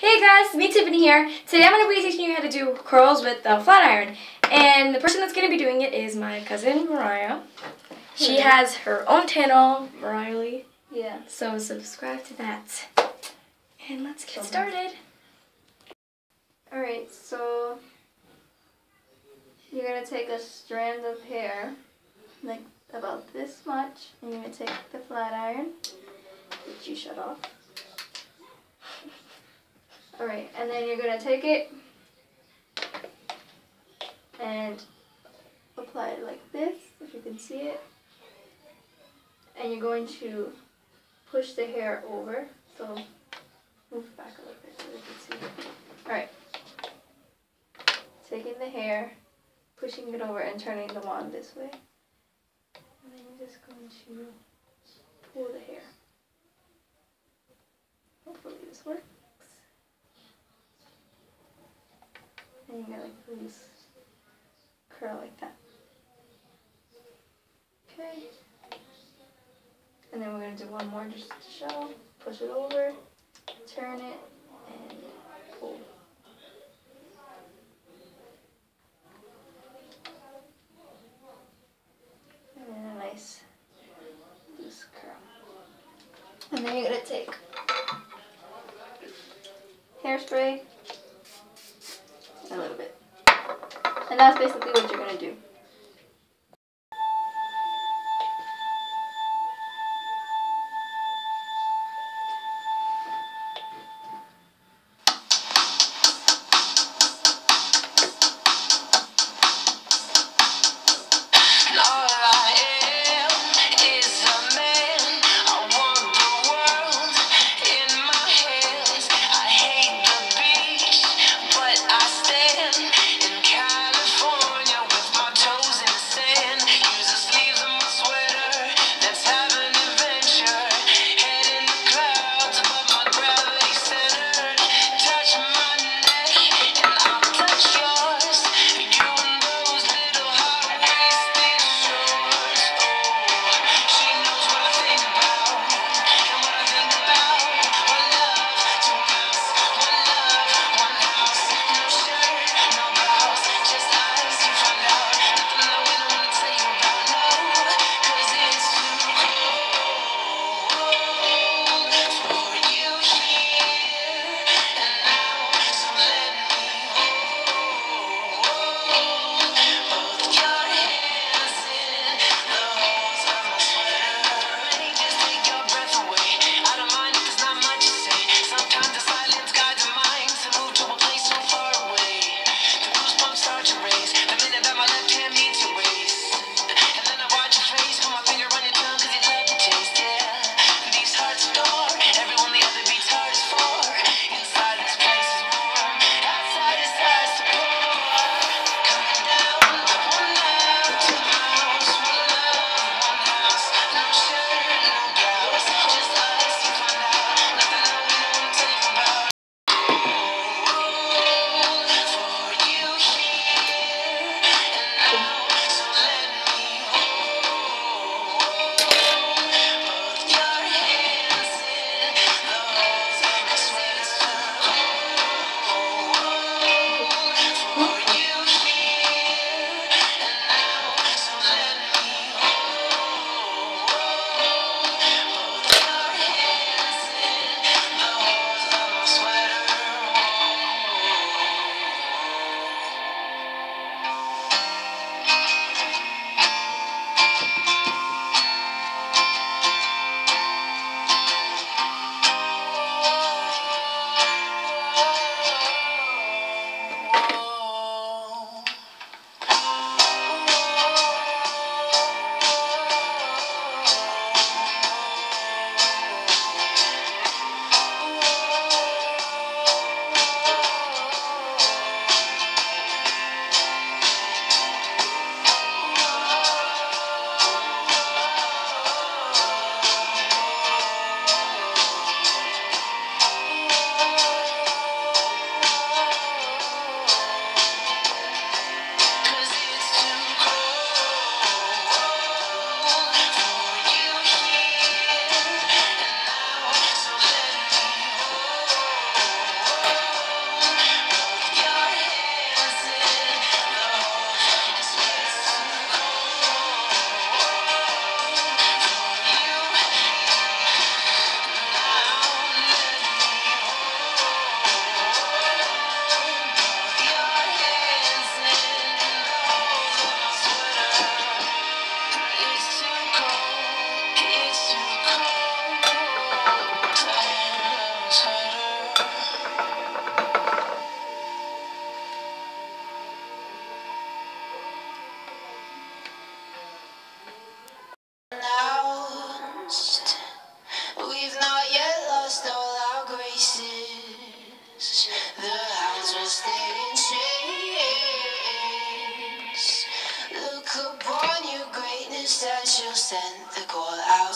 Hey guys, me Tiffany here. Today I'm going to be teaching you how to do curls with a flat iron. And the person that's going to be doing it is my cousin Mariah. She has her own channel, Mariah Lee. Yeah. So subscribe to that. And let's get started. Alright, so you're gonna take a strand of hair, like about this much, and you're gonna take the flat iron, which you shut off. Alright, and then you're gonna take it and apply it like this, if you can see it. And you're going to push the hair over, so move back a little bit so you can see. Alright. Taking the hair, pushing it over and turning the wand this way. And then you're just going to pull the hair. Hopefully this works. And you get like loose curl like that. Okay. And then we're going to do one more just to show. Push it over, turn it, and pull. And then a nice loose curl. And then you're going to take hairspray, that's basically what you're going to do.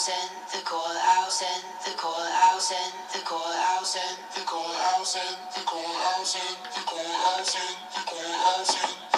send the call I'll send the call I'll send the call I'll send the call I'll send the call I'll send the call I'll send the call I'll send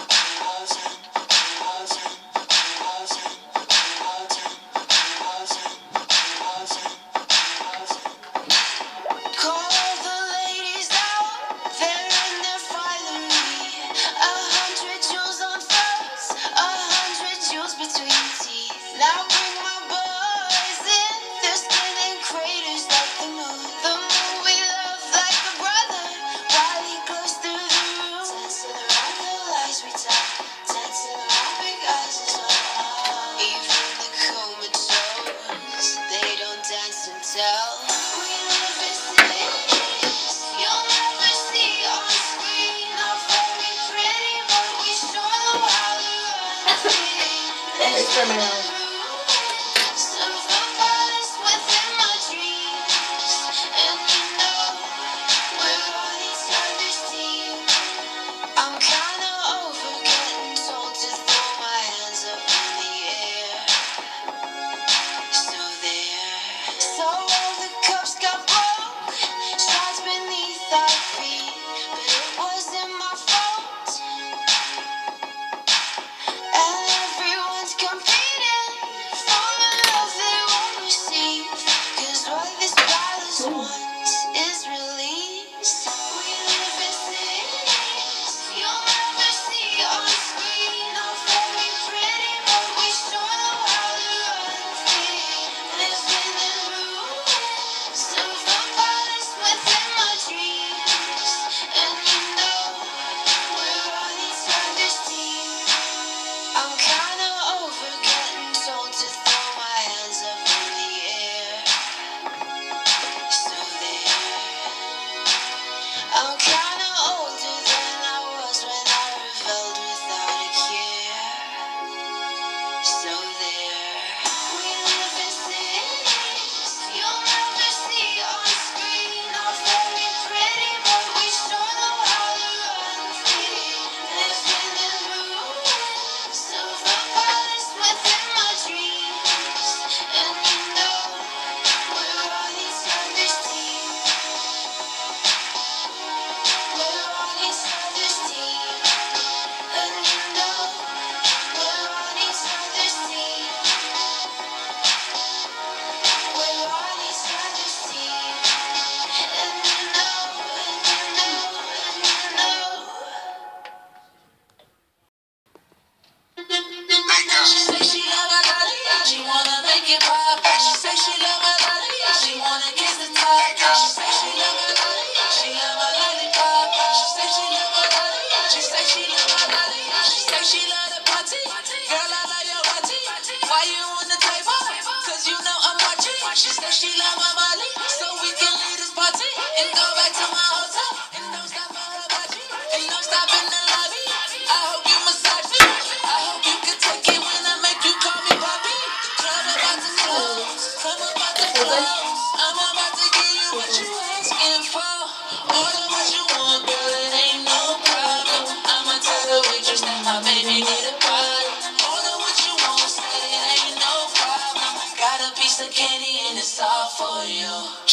piece of candy and it's all for you.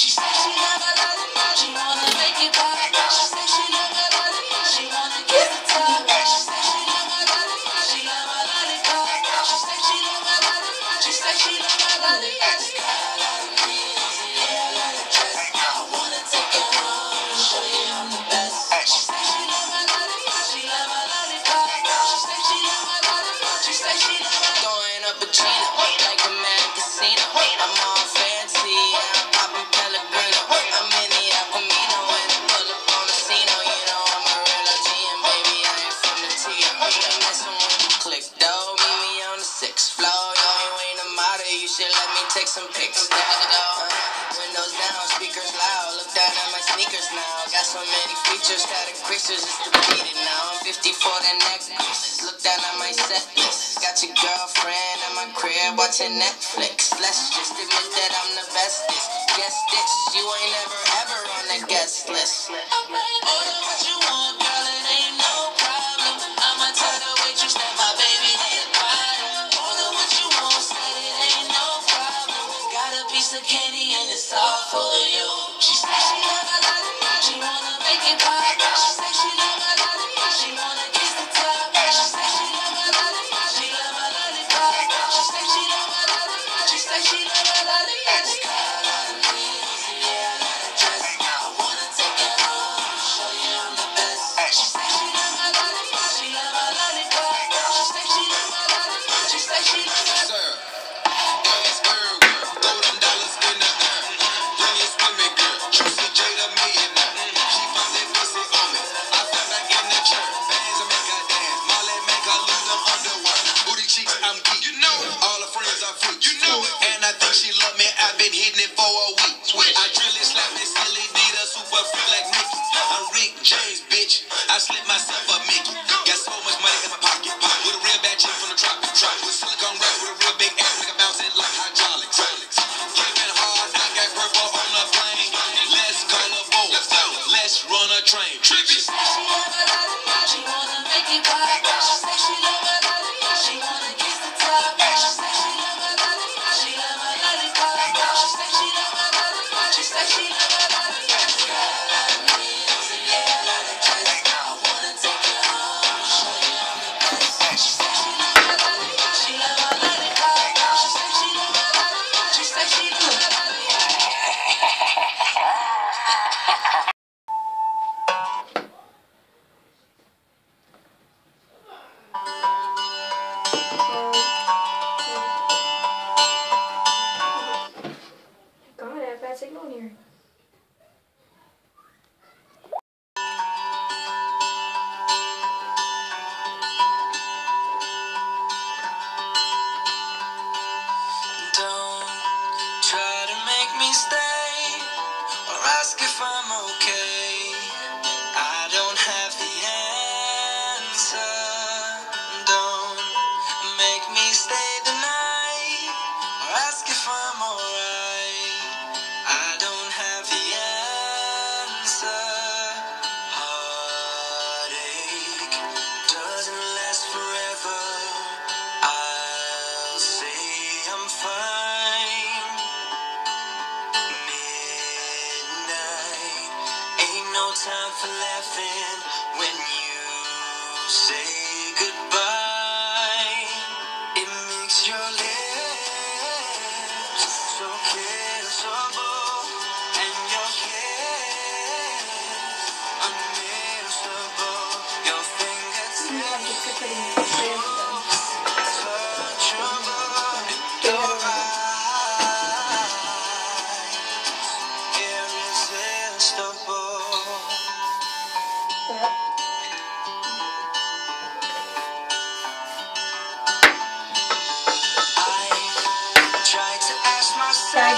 Going up a Gina like a mad casino. I'm all fancy, I'm popping Pellegrino. I'm in the El Camino when I pull up on the scene. Oh, you know I'm a real OG and baby I ain't from the T. I'm messing when you click though. Me on the sixth floor. Yo, you ain't a model, you should let me take some pics. Down, windows down, speakers loud. Look down features now. Got so many features that increases is depleted now. I'm 54, the next Look down at my set. Got your girlfriend in my crib watching Netflix. Let's just admit that I'm the bestest. Guess this, you ain't ever ever on the guest list. no time for laughing when you say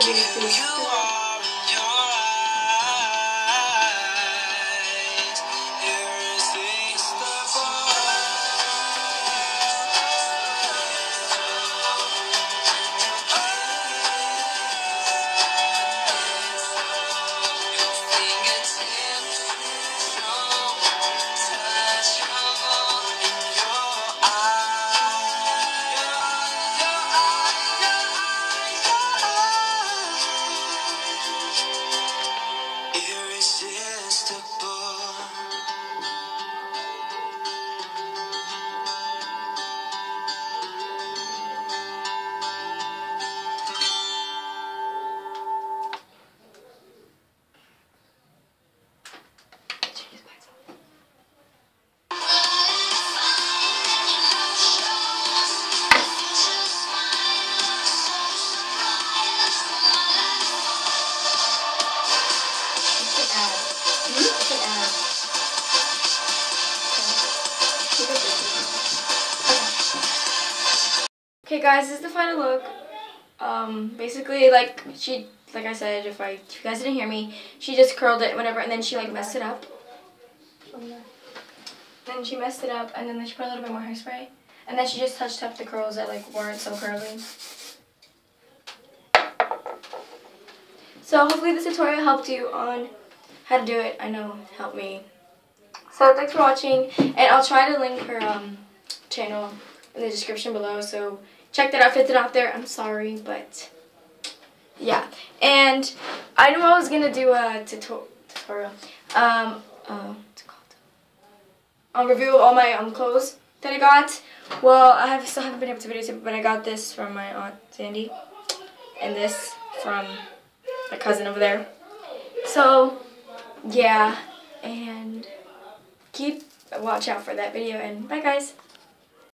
please. You Okay, guys, this is the final look. Um, basically, like she, like I said, if I, if you guys didn't hear me, she just curled it, whatever, and then she like messed it up. Then she messed it up, and then she put a little bit more hairspray, and then she just touched up the curls that like weren't so curly. So hopefully this tutorial helped you on how to do it. I know it helped me. So thanks for watching, and I'll try to link her um, channel in the description below. So check that out if it's not there. I'm sorry, but yeah. And I knew I was gonna do a tuto tutorial. Um, uh, what's it called? Um, review all my um clothes that I got. Well, I have still haven't been able to videotape, but I got this from my aunt Sandy, and this from my cousin over there. So, yeah, and keep watch out for that video, and bye guys.